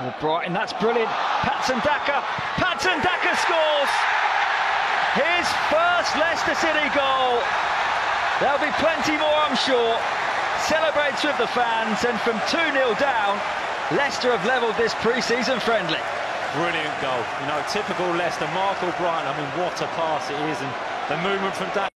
Well, Brighton, that's brilliant. Patson Daka, Patson Daka scores! His first Leicester City goal. There'll be plenty more, I'm sure. Celebrates with the fans, and from 2 0 down, Leicester have levelled this pre season friendly. Brilliant goal. You know, typical Leicester. Mark O'Brien, I mean, what a pass it is. And the movement from Daka.